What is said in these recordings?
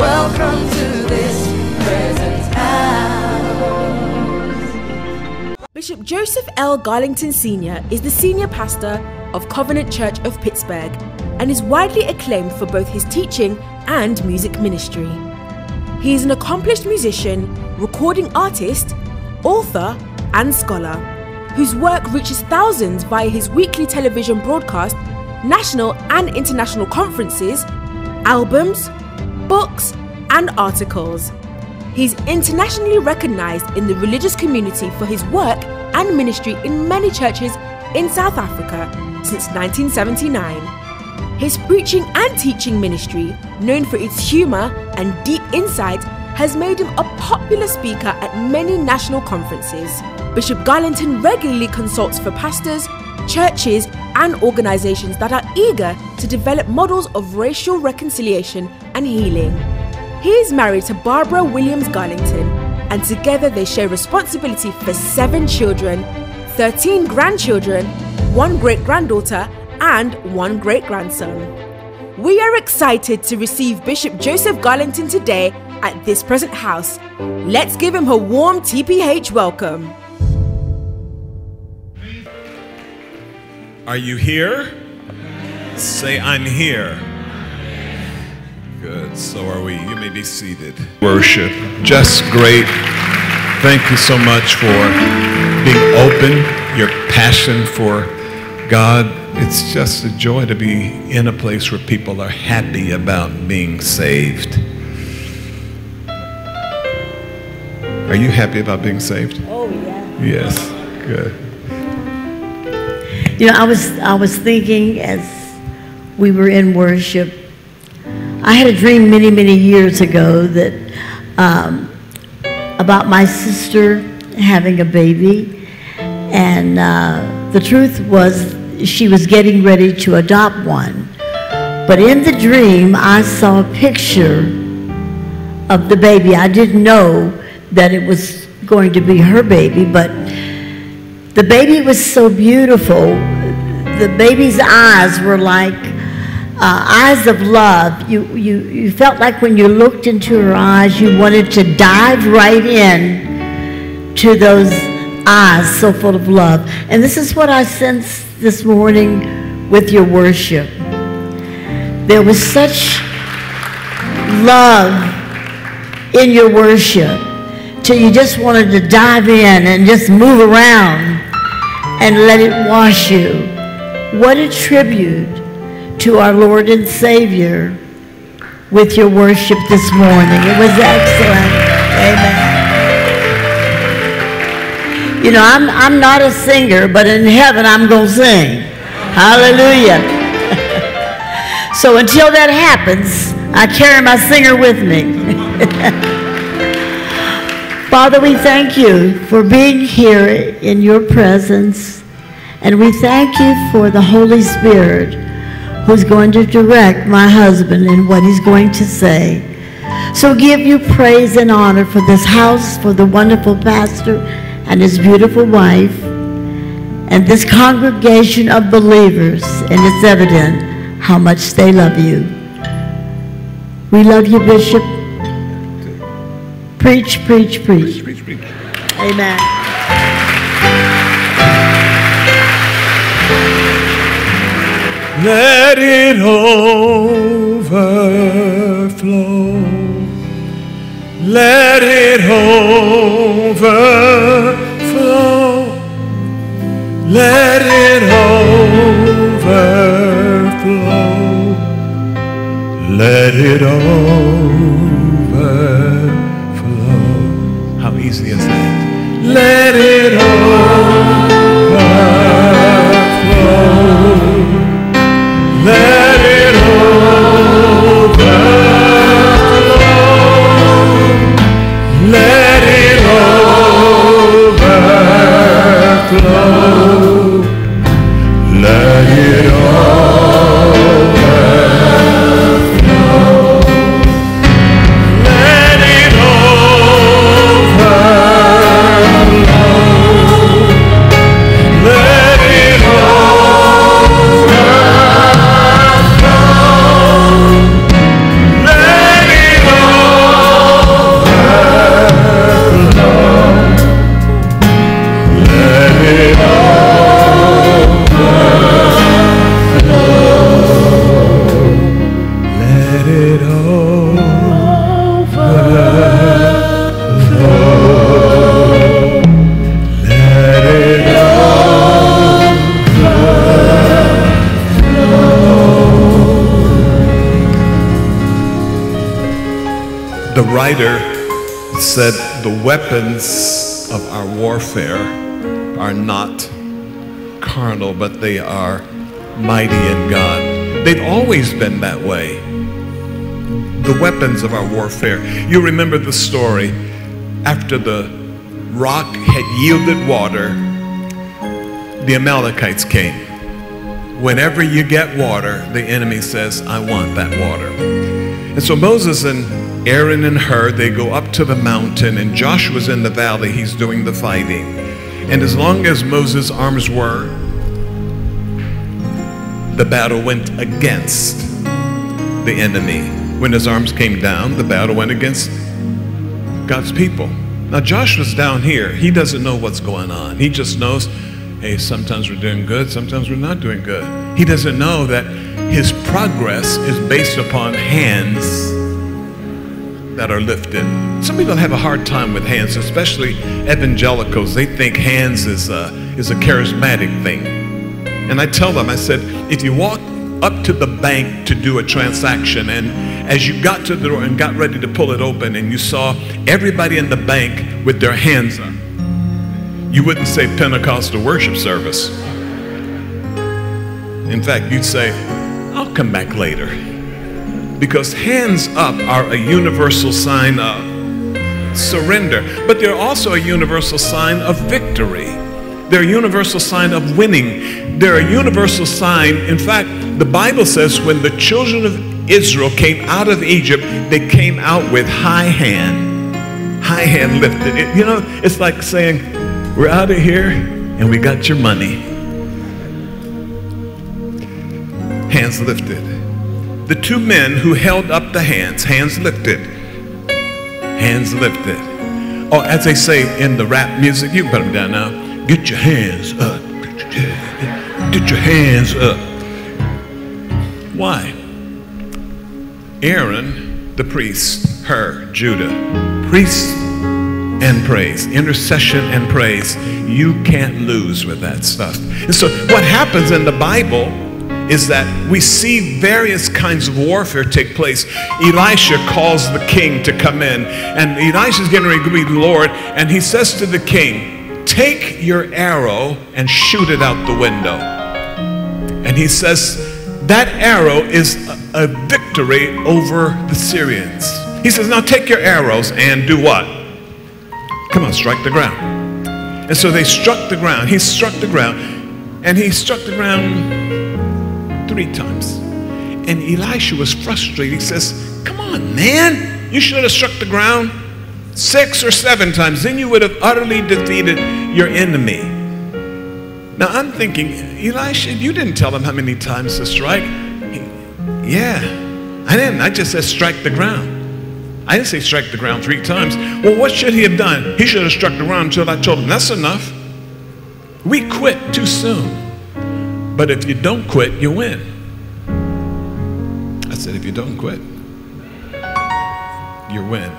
Welcome to this present house. Bishop Joseph L. Garlington Sr. is the senior pastor of Covenant Church of Pittsburgh and is widely acclaimed for both his teaching and music ministry. He is an accomplished musician, recording artist, author, and scholar, whose work reaches thousands via his weekly television broadcast, national and international conferences, albums, books, and articles. He's internationally recognized in the religious community for his work and ministry in many churches in South Africa since 1979. His preaching and teaching ministry, known for its humor and deep insight, has made him a popular speaker at many national conferences. Bishop Garlington regularly consults for pastors, churches, and organizations that are eager to develop models of racial reconciliation and healing. He is married to Barbara Williams Garlington, and together they share responsibility for seven children, 13 grandchildren, one great granddaughter, and one great grandson. We are excited to receive Bishop Joseph Garlington today at this present house. Let's give him a warm TPH welcome. Are you here? Say, I'm here. Good, so are we. You may be seated. Worship, just great. Thank you so much for being open, your passion for God. It's just a joy to be in a place where people are happy about being saved. Are you happy about being saved? Oh, yeah. Yes, good. You know, I was, I was thinking as we were in worship, I had a dream many, many years ago that um, about my sister having a baby. And uh, the truth was, she was getting ready to adopt one. But in the dream, I saw a picture of the baby. I didn't know that it was going to be her baby, but the baby was so beautiful. The baby's eyes were like uh, eyes of love. You, you, you felt like when you looked into her eyes, you wanted to dive right in to those eyes so full of love. And this is what I sensed this morning with your worship. There was such love in your worship till you just wanted to dive in and just move around and let it wash you. What a tribute to our Lord and Savior with your worship this morning. It was excellent. Amen. You know, I'm, I'm not a singer, but in heaven I'm going to sing. Hallelujah. so until that happens, I carry my singer with me. Father, we thank you for being here in your presence. And we thank you for the Holy Spirit who's going to direct my husband in what he's going to say. So give you praise and honor for this house, for the wonderful pastor and his beautiful wife, and this congregation of believers. And it's evident how much they love you. We love you, Bishop. Preach, preach, preach. Preach, preach. Amen. Let it overflow. Let it overflow. Let it overflow. Let it overflow. How easy is that? Let it overflow. Writer said the weapons of our warfare are not carnal, but they are mighty in God. They've always been that way. The weapons of our warfare. You remember the story after the rock had yielded water, the Amalekites came. Whenever you get water, the enemy says, I want that water. And so Moses and Aaron and Hur, they go up to the mountain, and Joshua's in the valley. He's doing the fighting. And as long as Moses' arms were, the battle went against the enemy. When his arms came down, the battle went against God's people. Now, Joshua's down here. He doesn't know what's going on. He just knows, hey, sometimes we're doing good, sometimes we're not doing good. He doesn't know that his progress is based upon hands that are lifted. Some people have a hard time with hands, especially evangelicals. They think hands is a, is a charismatic thing. And I tell them, I said, if you walk up to the bank to do a transaction and as you got to the door and got ready to pull it open and you saw everybody in the bank with their hands up, you wouldn't say Pentecostal worship service. In fact, you'd say, I'll come back later. Because hands up are a universal sign of surrender, but they're also a universal sign of victory. They're a universal sign of winning. They're a universal sign. In fact, the Bible says when the children of Israel came out of Egypt, they came out with high hand. High hand lifted. It- you know, it's like saying, We're out of here and we got your money. Hands lifted. The two men who held up the hands, hands lifted. Hands lifted. Oh, as they say in the rap music, you can put them down now. Get your hands up. Get your hands up. Why? Aaron, the priest, Hur, Judah, priest and praise, intercession and praise. You can't lose with that stuff. And so, what happens in the Bible is that we see various kinds of warfare take place. Elisha calls the king to come in, and Elisha's getting ready to meet the Lord, and he says to the king, Take your arrow and shoot it out the window. And he says, That arrow is a, a victory over the Syrians. He says, Now take your arrows and do what? Come on, strike the ground. And so they struck the ground. He struck the ground, and he struck the ground three times. And Elisha was frustrated. He says, Come on, man. You should have struck the ground six or seven times. Then you would have utterly defeated your enemy. Now I'm thinking, Elisha, you didn't tell him how many times to strike. He- yeah, I didn't. I just said strike the ground. I didn't say strike the ground three times. Well, what should he have done? He should have struck the ground until I told him that's enough. We quit too soon. But if you don't quit, you win. I said, if you don't quit, you win.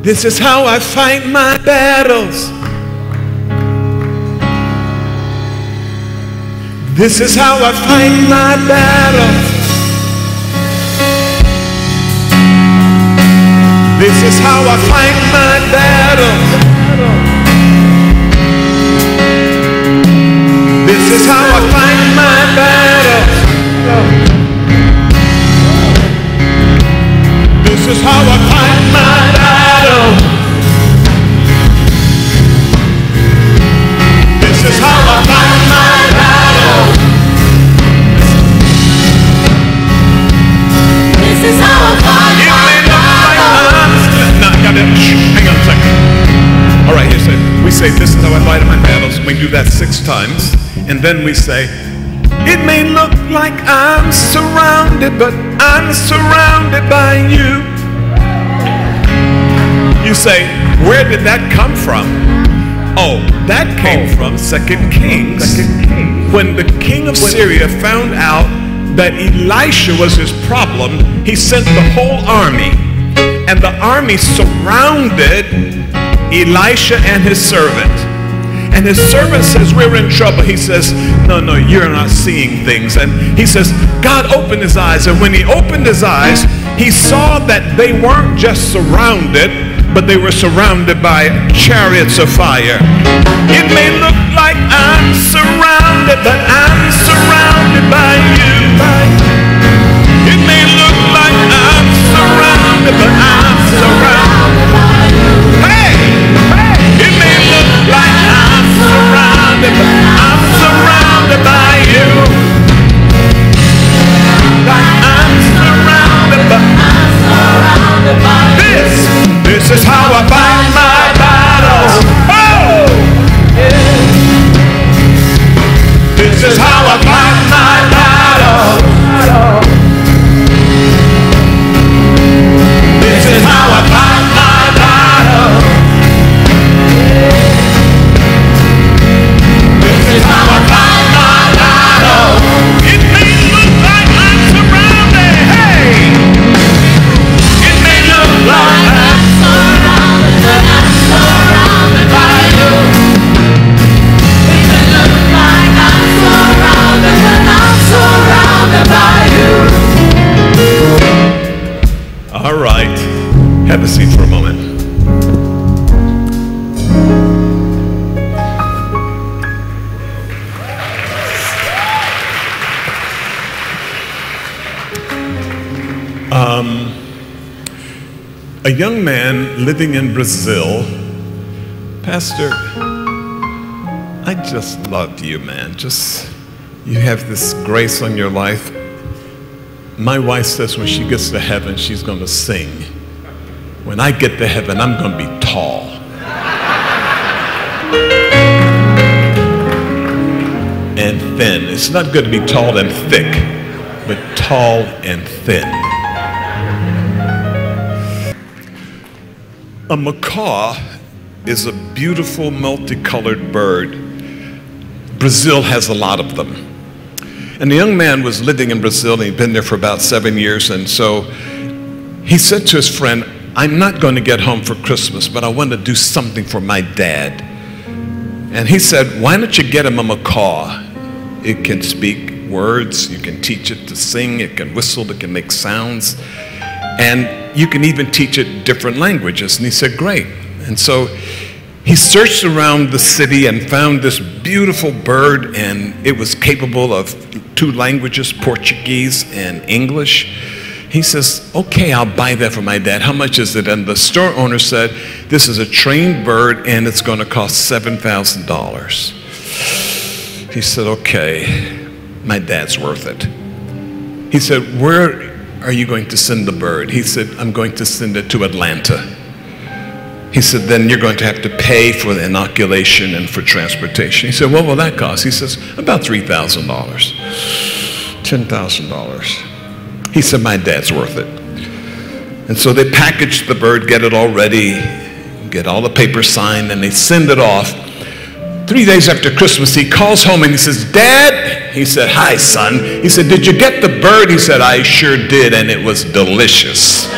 This is how I fight my battles. This is how I fight my battles. This is how I fight my battles. This is how I fight my battles. This is how I fight my battle. This is how I fight my battle. This is how I fight It my look like I'm- gotta, hang on a second. All right, here, say, we say, this is how I fight my battles. We do that six times. And then we say, it may look like I'm surrounded, but I'm surrounded by you. You say, where did that come from? Oh, that came oh. from Second Kings. When the king of Syria found out that Elisha was his problem, he sent the whole army. And the army surrounded Elisha and his servant. And his servant says, We're in trouble. He says, No, no, you're not seeing things. And he says, God opened his eyes. And when he opened his eyes, he saw that they weren't just surrounded, but they were surrounded by chariots of fire. It may look like I'm surrounded, but I'm surrounded by you. It may look like I'm surrounded, but I'm surrounded. This, this is how I fight young man living in Brazil, Pastor, I just love you, man. Just, you have this grace on your life. My wife says when she gets to heaven, she's going to sing. When I get to heaven, I'm going to be tall. and thin. It's not good to be tall and thick, but tall and thin. A macaw is a beautiful multicolored bird. Brazil has a lot of them. And the young man was living in Brazil and he'd been there for about seven years. And so he said to his friend, I'm not going to get home for Christmas, but I want to do something for my dad. And he said, Why don't you get him a macaw? It can speak words, you can teach it to sing, it can whistle, it can make sounds, and you can even teach it different languages. And he said, Great. And so he searched around the city and found this beautiful bird, and it was capable of two languages Portuguese and English. He says, Okay, I'll buy that for my dad. How much is it? And the store owner said, This is a trained bird and it's going to cost $7,000. He said, Okay, my dad's worth it. He said, Where are you going to send the bird? He said, I'm going to send it to Atlanta. He said, then you're going to have to pay for the inoculation and for transportation. He said, what will that cost? He says, about $3,000, $10,000. He said, my dad's worth it. And so they package the bird, get it all ready, get all the papers signed, and they send it off. Three days after Christmas, he calls home and he says, Dad, he said, Hi, son. He said, Did you get the bird? He said, I sure did, and it was delicious.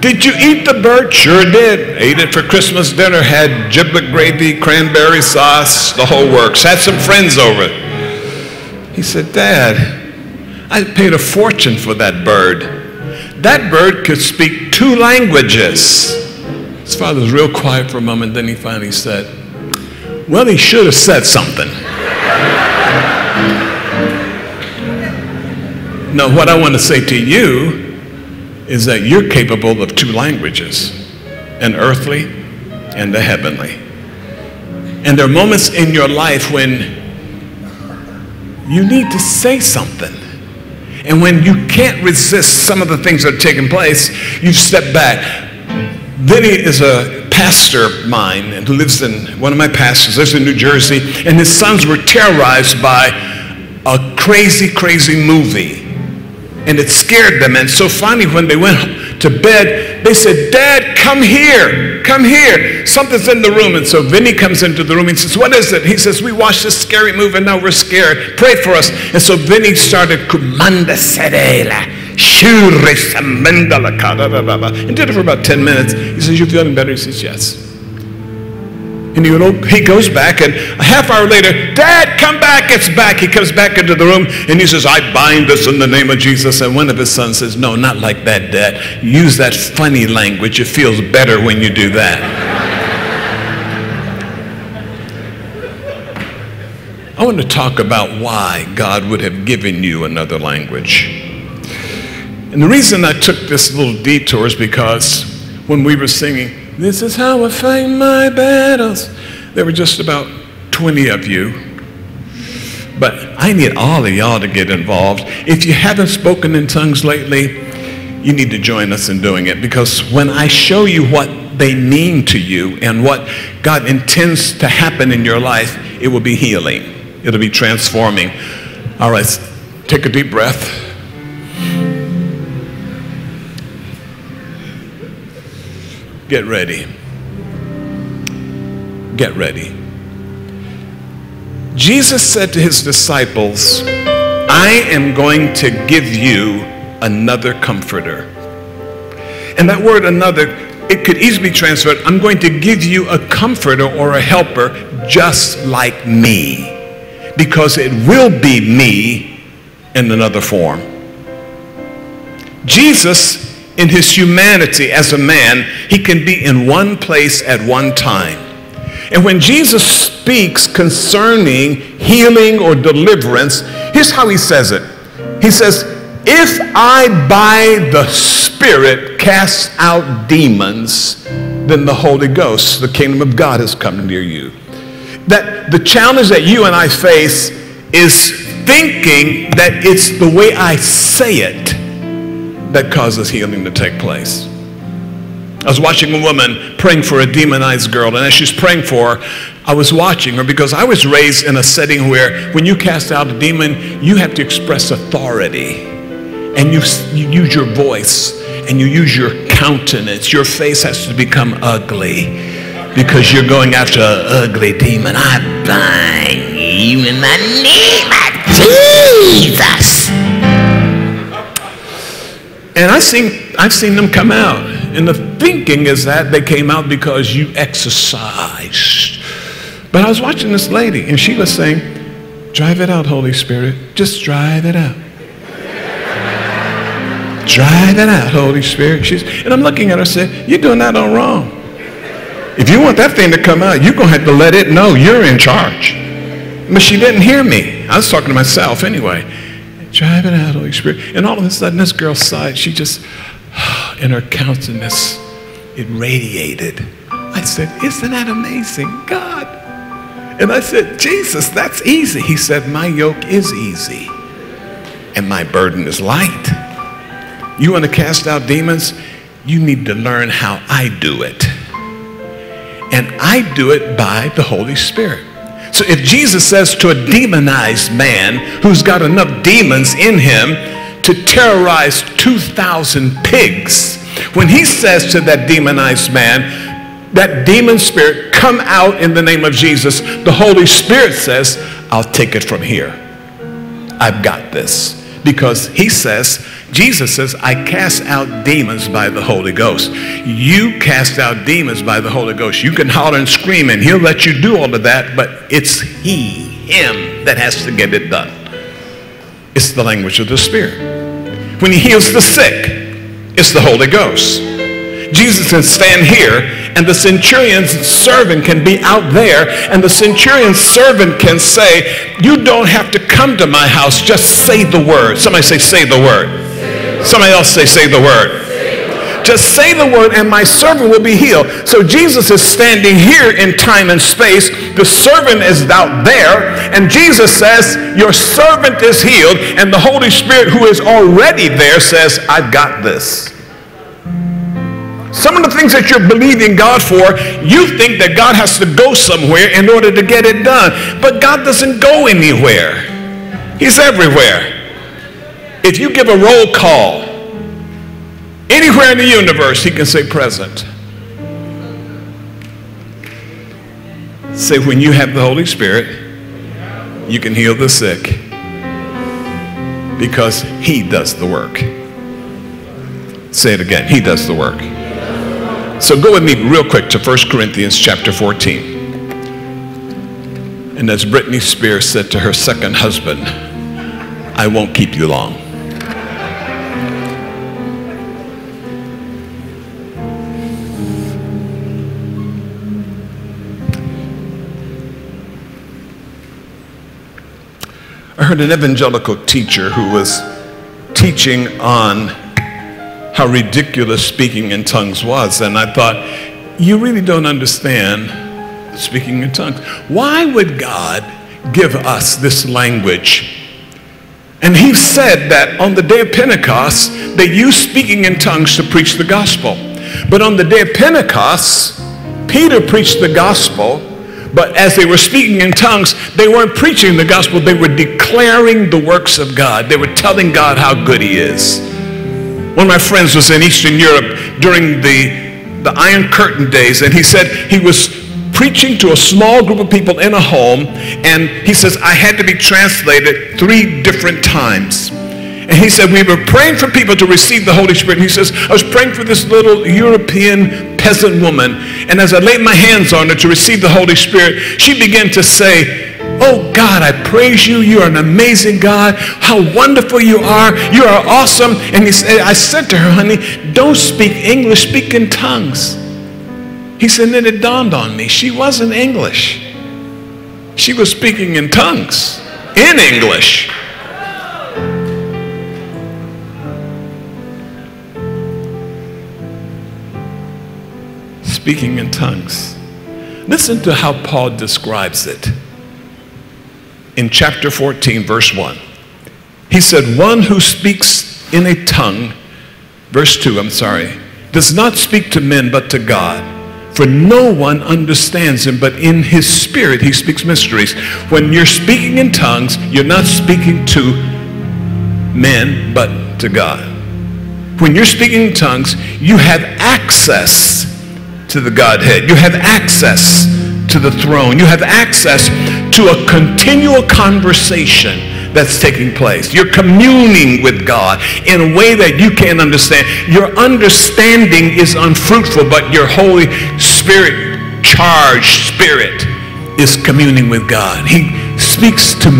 Did you eat the bird? Sure did. Ate it for Christmas dinner, had giblet gravy, cranberry sauce, the whole works. Had some friends over. He said, Dad, I paid a fortune for that bird. That bird could speak two languages. His father was real quiet for a moment, then he finally said, Well, he should have said something. now, what I want to say to you is that you're capable of two languages an earthly and a heavenly. And there are moments in your life when you need to say something. And when you can't resist some of the things that are taking place, you step back. Vinny is a pastor of mine and lives in, one of my pastors lives in New Jersey, and his sons were terrorized by a crazy, crazy movie and it scared them. And so finally, when they went to bed, they said, Dad, come here, come here. Something's in the room. And so Vinny comes into the room and says, What is it? He says, We watched this scary movie and now we're scared. Pray for us. And so Vinny started, Kumanda Serela. And did it for about 10 minutes. He says, You feeling better? He says, Yes. And he, would, he goes back, and a half hour later, Dad, come back, it's back. He comes back into the room, and he says, I bind this in the name of Jesus. And one of his sons says, No, not like that, Dad. Use that funny language. It feels better when you do that. I want to talk about why God would have given you another language. And the reason I took this little detour is because when we were singing, this is how I fight my battles. There were just about 20 of you. But I need all of y'all to get involved. If you haven't spoken in tongues lately, you need to join us in doing it because when I show you what they mean to you and what God intends to happen in your life, it will be healing. It'll be transforming. All right, take a deep breath. Get ready. Get ready. Jesus said to his disciples, I am going to give you another comforter. And that word another, it could easily be transferred, I'm going to give you a comforter or a helper just like me. Because it will be me in another form. Jesus in his humanity as a man, he can be in one place at one time. And when Jesus speaks concerning healing or deliverance, here's how he says it. He says, If I by the Spirit cast out demons, then the Holy Ghost, the kingdom of God, has come near you. That the challenge that you and I face is thinking that it's the way I say it that causes healing to take place. I was watching a woman praying for a demonized girl, and as she's praying for her, I was watching her because I was raised in a setting where when you cast out a demon, you have to express authority. And you, you use your voice and you use your countenance. Your face has to become ugly because you're going after an ugly demon. I bind you in the name of Jesus. And I've seen, I've seen them come out. And the thinking is that they came out because you exercised. But I was watching this lady, and she was saying, Drive it out, Holy Spirit. Just drive it out. drive it out, Holy Spirit. She's, and I'm looking at her and said, You're doing that all wrong. If you want that thing to come out, you're going to have to let it know you're in charge. But she didn't hear me. I was talking to myself anyway. Drive it out, Holy Spirit. And all of a sudden, this girl sighed. She just, in her countenance, it radiated. I said, Isn't that amazing? God. And I said, Jesus, that's easy. He said, My yoke is easy and my burden is light. You want to cast out demons? You need to learn how I do it. And I do it by the Holy Spirit. So if Jesus says to a demonized man who's got enough demons in him to terrorize 2,000 pigs, when he says to that demonized man, that demon spirit, come out in the name of Jesus, the Holy Spirit says, I'll take it from here. I've got this. Because he says, Jesus says, I cast out demons by the Holy Ghost. You cast out demons by the Holy Ghost. You can holler and scream, and he'll let you do all of that, but it's he, him, that has to get it done. It's the language of the Spirit. When he heals the sick, it's the Holy Ghost. Jesus can stand here and the centurion's servant can be out there and the centurion's servant can say, you don't have to come to my house, just say the word. Somebody say, say the word. Somebody else say, say the word. Just say the word and my servant will be healed. So Jesus is standing here in time and space. The servant is out there. And Jesus says, your servant is healed. And the Holy Spirit who is already there says, I've got this. Some of the things that you're believing God for, you think that God has to go somewhere in order to get it done. But God doesn't go anywhere. He's everywhere. If you give a roll call anywhere in the universe, he can say present. Say, when you have the Holy Spirit, you can heal the sick because he does the work. Say it again. He does the work. So go with me real quick to 1 Corinthians chapter 14. And as Britney Spears said to her second husband, I won't keep you long. Heard an evangelical teacher who was teaching on how ridiculous speaking in tongues was, and I thought, you really don't understand speaking in tongues. Why would God give us this language? And he said that on the day of Pentecost, they used speaking in tongues to preach the gospel. But on the day of Pentecost, Peter preached the gospel but as they were speaking in tongues, they weren't preaching the gospel, they were declaring the works of God. They were telling God how good He is. One of my friends was in Eastern Europe during the, the Iron Curtain days, and he said he was preaching to a small group of people in a home, and he says, I had to be translated three different times. And he said, we were praying for people to receive the Holy Spirit. And he says, I was praying for this little European peasant woman. And as I laid my hands on her to receive the Holy Spirit, she began to say, Oh God, I praise you. You are an amazing God. How wonderful you are. You are awesome. And he said, I said to her, honey, don't speak English, speak in tongues. He said, and then it dawned on me. She wasn't English. She was speaking in tongues, in English. Speaking in tongues. Listen to how Paul describes it in chapter 14, verse 1. He said, One who speaks in a tongue, verse 2, I'm sorry, does not speak to men but to God. For no one understands him, but in his spirit he speaks mysteries. When you're speaking in tongues, you're not speaking to men, but to God. When you're speaking in tongues, you have access to the Godhead. You have access to the throne. You have access to a continual conversation that's taking place. You're communing with God in a way that you can't understand. Your understanding is unfruitful, but your Holy Spirit charged spirit is communing with God. He speaks to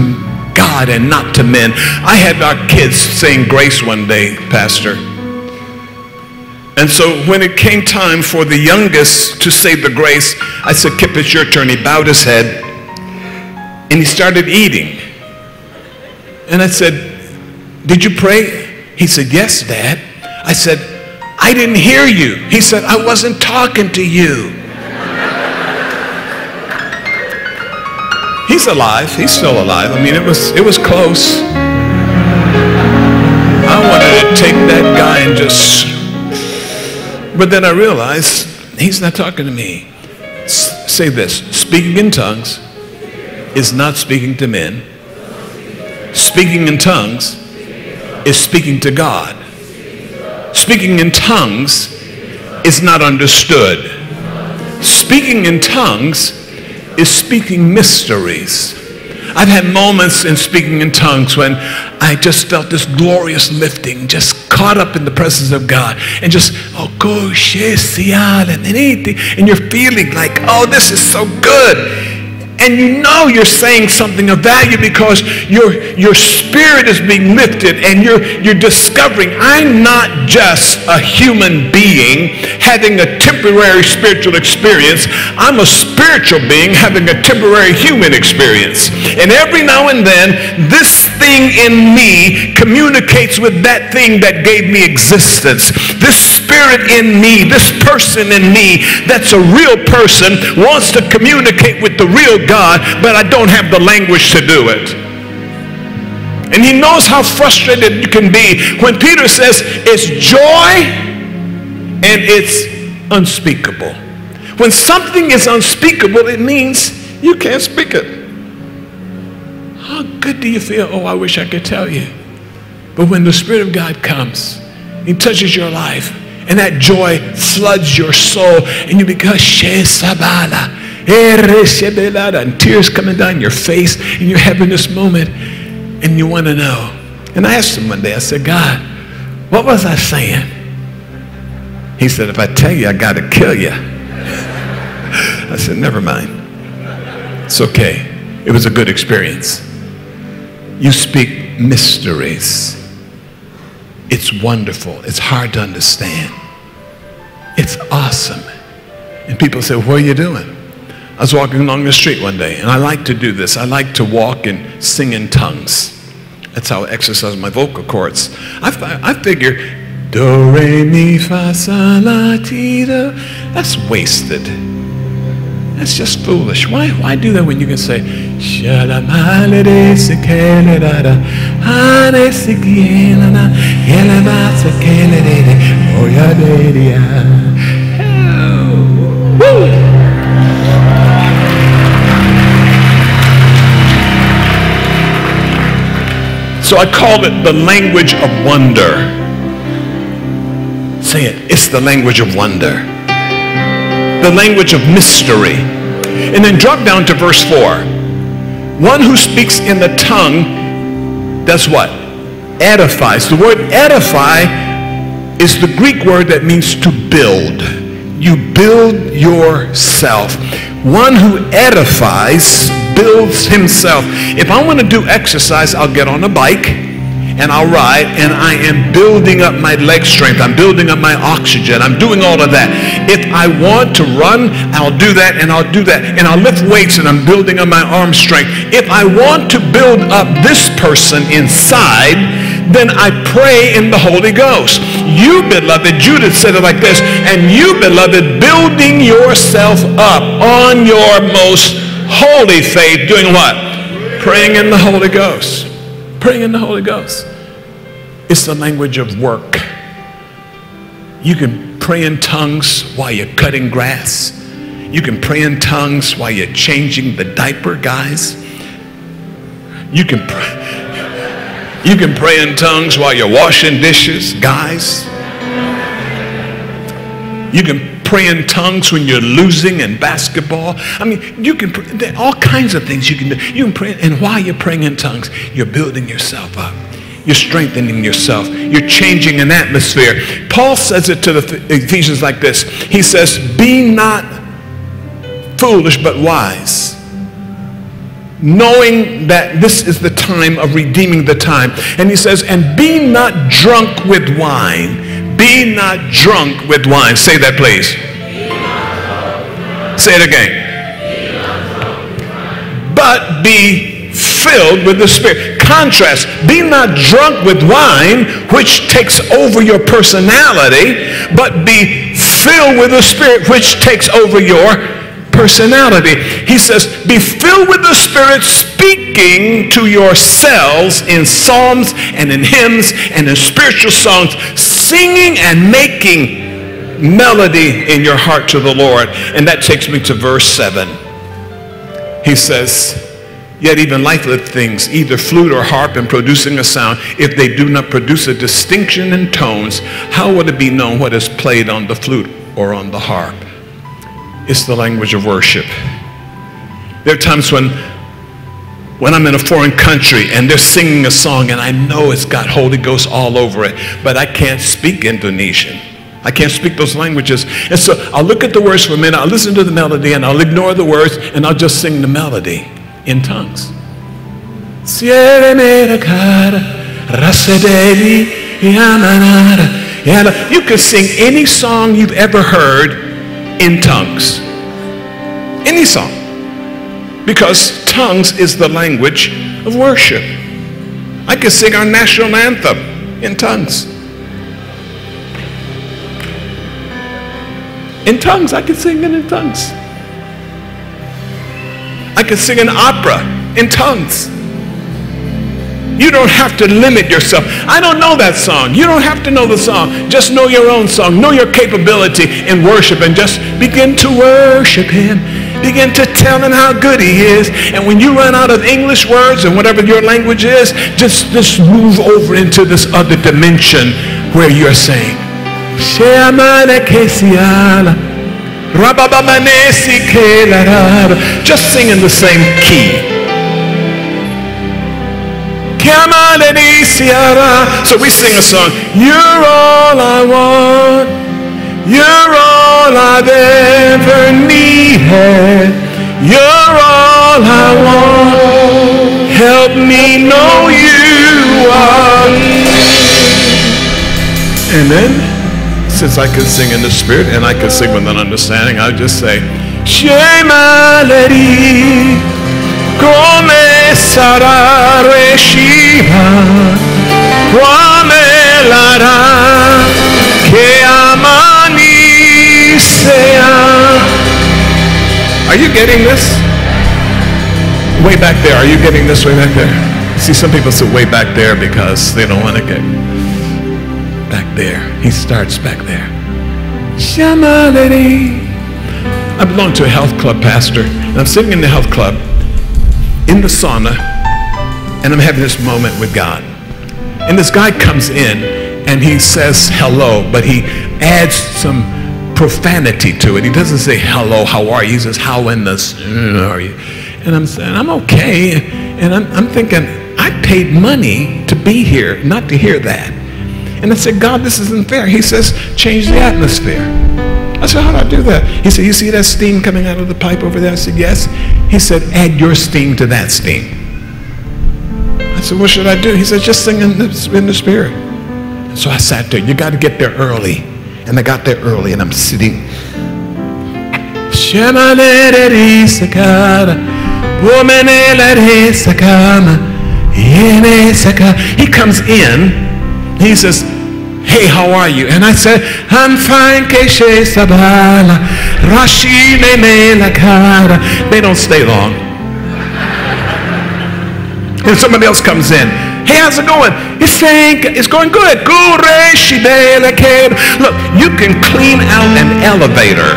God and not to men. I had our kids saying grace one day, Pastor. And so when it came time for the youngest to say the grace, I said, Kip, it's your turn. He bowed his head and he started eating. And I said, Did you pray? He said, Yes, Dad. I said, I didn't hear you. He said, I wasn't talking to you. He's alive. He's still alive. I mean, it was, it was close. I wanted to take that guy and just but then I realized he's not talking to me. S- say this speaking in tongues is not speaking to men, speaking in tongues is speaking to God. Speaking in tongues is not understood. Speaking in tongues is speaking mysteries. I've had moments in speaking in tongues when I just felt this glorious lifting, just caught up in the presence of God, and just oh gosh, and you're feeling like, oh, this is so good and you know you're saying something of value because your, your spirit is being lifted and you're, you're discovering I'm not just a human being having a temporary spiritual experience. I'm a spiritual being having a temporary human experience. And every now and then, this thing in me communicates with that thing that gave me existence. This spirit in me, this person in me that's a real person wants to communicate with the real God but I don't have the language to do it. And he knows how frustrated you can be when Peter says it's joy and it's unspeakable. When something is unspeakable, it means you can't speak it. How good do you feel? Oh, I wish I could tell you. But when the Spirit of God comes, He touches your life, and that joy floods your soul, and you become Shesabala and tears coming down your face, and you're having this moment, and you want to know. And I asked him one day, I said, God, what was I saying? He said, if I tell you, I got to kill you. I said, never mind. It's okay. It was a good experience. You speak mysteries. It's wonderful. It's hard to understand. It's awesome. And people say, What are you doing? I was walking along the street one day, and I like to do this. I like to walk and sing in tongues. That's how I exercise my vocal cords. I, I figure, do, re, mi, fa, sol, la, ti, do. That's wasted. That's just foolish. Why, why do that when you can say, Woo! So I call it the language of wonder. Say it. It's the language of wonder. The language of mystery. And then drop down to verse 4. One who speaks in the tongue does what? Edifies. The word edify is the Greek word that means to build. You build yourself. One who edifies builds himself. If I want to do exercise, I'll get on a bike and I'll ride and I am building up my leg strength. I'm building up my oxygen. I'm doing all of that. If I want to run, I'll do that and I'll do that. And I'll lift weights and I'm building up my arm strength. If I want to build up this person inside, then I pray in the Holy Ghost. You, beloved, Judith said it like this, and you, beloved, building yourself up on your most holy faith, doing what? Praying in the Holy Ghost. Praying in the Holy Ghost. It's the language of work. You can pray in tongues while you're cutting grass. You can pray in tongues while you're changing the diaper, guys. You can pray, you can pray in tongues while you're washing dishes, guys. You can pray in tongues when you're losing in basketball. I mean, you can, there are all kinds of things you can do. You can pray, and while you're praying in tongues, you're building yourself up. You're strengthening yourself. You're changing an atmosphere. Paul says it to the Ephesians like this. He says, be not foolish, but wise knowing that this is the time of redeeming the time. And he says, and be not drunk with wine be not drunk with wine. Say that, please. Say it again. But be filled with the Spirit. Contrast. Be not drunk with wine, which takes over your personality, but be filled with the Spirit, which takes over your personality. He says, be filled with the Spirit, speaking to yourselves in psalms and in hymns and in spiritual songs, singing and making melody in your heart to the Lord. And that takes me to verse 7. He says, Yet even lifeless things, either flute or harp in producing a sound, if they do not produce a distinction in tones, how would it be known what is played on the flute or on the harp? It's the language of worship. There are times when when I'm in a foreign country and they're singing a song and I know it's got Holy Ghost all over it, but I can't speak Indonesian. I can't speak those languages. And so I'll look at the words for a minute, I'll listen to the melody, and I'll ignore the words, and I'll just sing the melody in tongues. You can sing any song you've ever heard in tongues. Any song. Because tongues is the language of worship. I can sing our national anthem in tongues. In tongues, I can sing it in tongues. I can sing an opera in tongues. You don't have to limit yourself. I don't know that song. You don't have to know the song. Just know your own song. Know your capability in worship and just begin to worship him. Begin to tell him how good he is. And when you run out of English words and whatever your language is, just, just move over into this other dimension where you're saying, just sing in the same key. So we sing a song. You're all I want. You're all I've ever needed. You're all I want. Help me know you are. And then, since I can sing in the spirit and I can sing with an understanding, I'll just say, Shema Lady, come sarà lara, che amani sea. Ah. Are you getting this? Way back there. Are you getting this way back there? See, some people say way back there because they don't want to get back there. He starts back there. I belong to a health club pastor, and I'm sitting in the health club in the sauna, and I'm having this moment with God. And this guy comes in and he says hello, but he adds some profanity to it. He doesn't say hello, how are you? He says, how in the uh, are you? And I'm saying, I'm okay. And I'm, I'm thinking, I paid money to be here, not to hear that. And I said, God, this isn't fair. He says, change the atmosphere. I said, how do I do that? He said, you see that steam coming out of the pipe over there? I said, yes. He said, add your steam to that steam. I said, what should I do? He said, just sing in the, in the spirit. So I sat there. You got to get there early. And I got there early and I'm sitting. He comes in. He says, Hey, how are you? And I said, I'm fine, They don't stay long. And somebody else comes in. Hey, how's it going? It's think it's going good. Look, you can clean out an elevator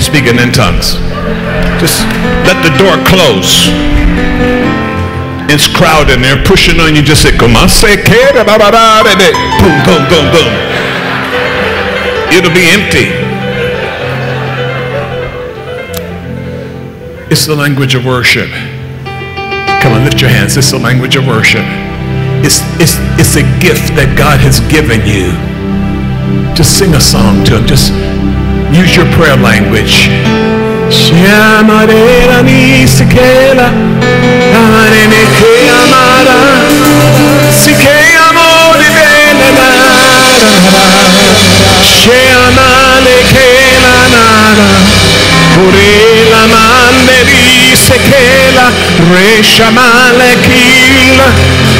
speaking in tongues. Just let the door close. It's crowded and they're pushing on you. Just say, come on, say, boom, boom, boom, boom. It'll be empty. It's the language of worship. Lift your hands. It's the language of worship. It's, it's, it's a gift that God has given you. Just sing a song to him. Just use your prayer language. Purela manderi sekela resha malekil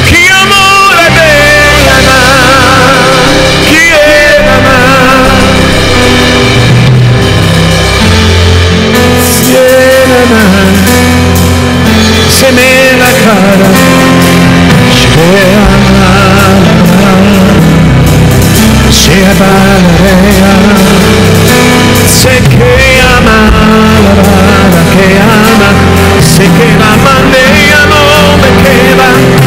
Chi amore della na Chi è la na chi è la na Se me la cara è la Shvea se que ama que ama. Se que la mandea no me queda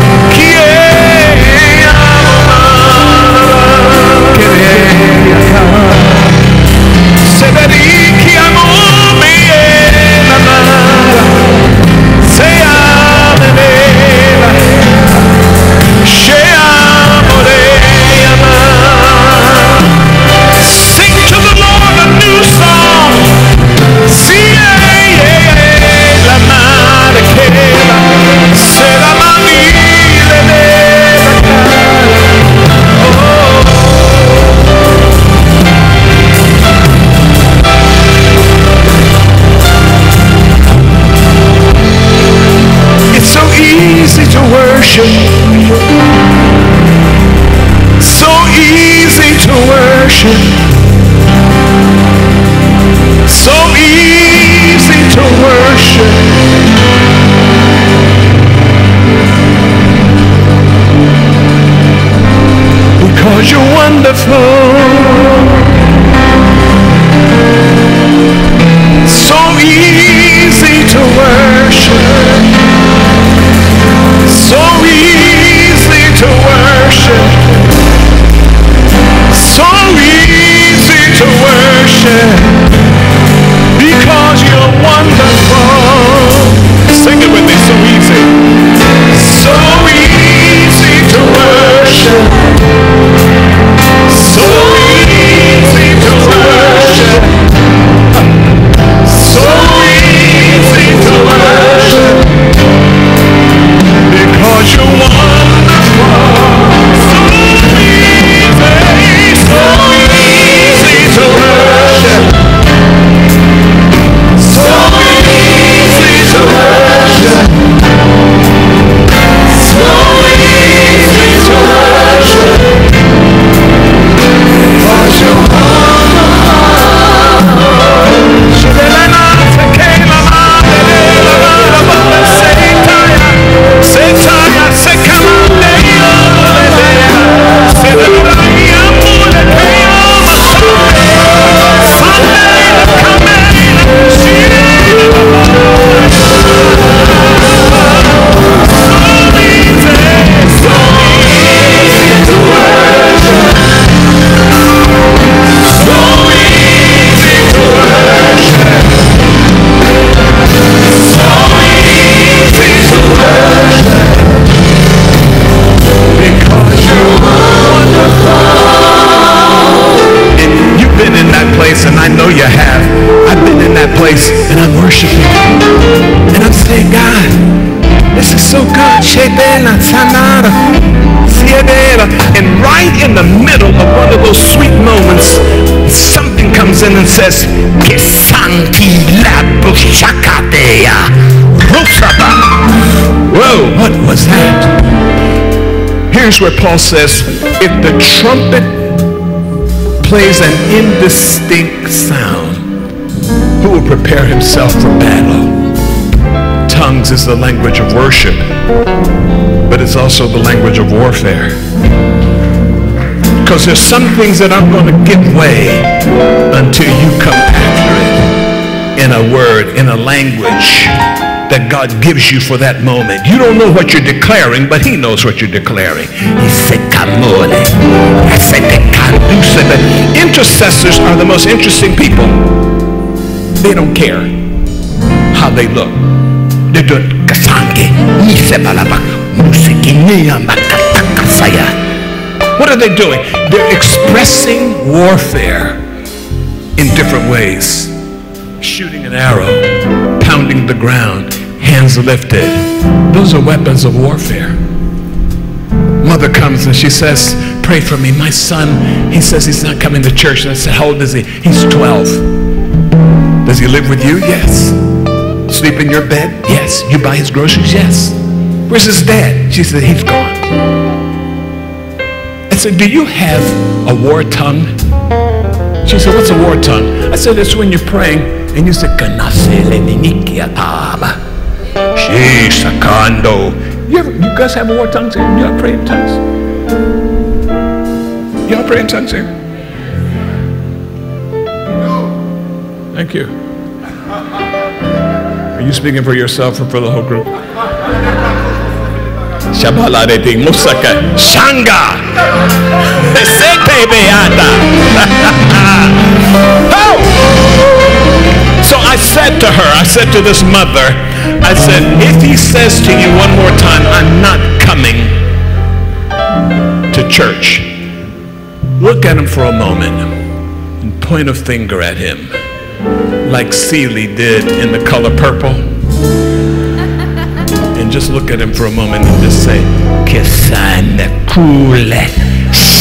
and I know you have. I've been in that place and I'm worshiping. And I'm saying, God, this is so good. And right in the middle of one of those sweet moments, something comes in and says, Whoa, what was that? Here's where Paul says, if the trumpet plays an indistinct sound, who will prepare himself for battle? Tongues is the language of worship, but it's also the language of warfare. Because there's some things that aren't going to give way until you come after it in a word, in a language that God gives you for that moment. You don't know what you're declaring, but he knows what you're declaring. He said. I said. Intercessors are the most interesting people. They don't care how they look. Musikinia makatakasaya. What are they doing? They're expressing warfare in different ways. Shooting an arrow, pounding the ground, hands lifted. Those are weapons of warfare. Mother comes and she says, Pray for me. My son, he says he's not coming to church. And I said, How old is he? He's 12. Does he live with you? Yes. Sleep in your bed? Yes. You buy his groceries? Yes. Where's his dad? She said, He's gone. I said, Do you have a war tongue? She said, What's a war tongue? I said, It's when you're praying and you say, Kanasele ninikiataba. She sakando. You, ever, you guys have war tongues here? You all pray in tongues? You all pray in tongues here? Thank you. Are you speaking for yourself or for the whole group? Shabala Shabalarete musaka shanga sete beata. Oh! I said to her, I said to this mother, I said, if he says to you one more time, I'm not coming to church, look at him for a moment and point a finger at him like Celie did in the color purple. And just look at him for a moment and just say, Kisane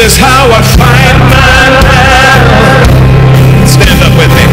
is how I fight my battles. Stand up with me.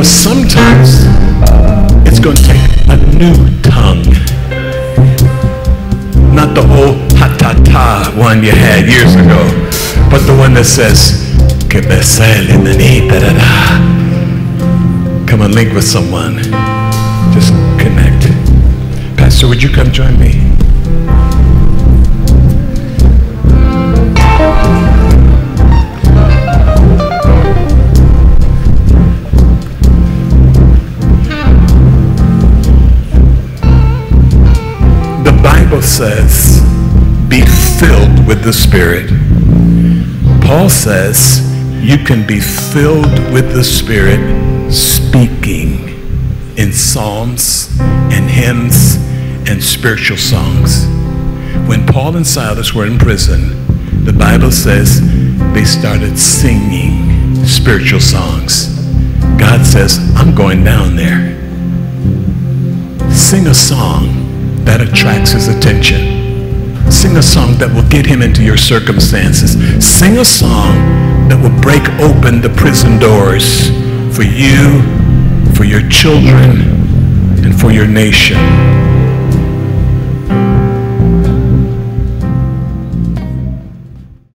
Because sometimes uh, it's going to take a new tongue. Not the old ha-ta-ta one you had years ago, but the one that says, que me sale de ni da da da. Come and link with someone. Just connect. Pastor, would you come join me? Bible says, be filled with the Spirit. Paul says, you can be filled with the Spirit speaking in psalms and hymns and spiritual songs. When Paul and Silas were in prison, the Bible says they started singing spiritual songs. God says, I'm going down there. Sing a song that attracts his attention. Sing a song that will get him into your circumstances. Sing a song that will break open the prison doors for you, for your children, and for your nation.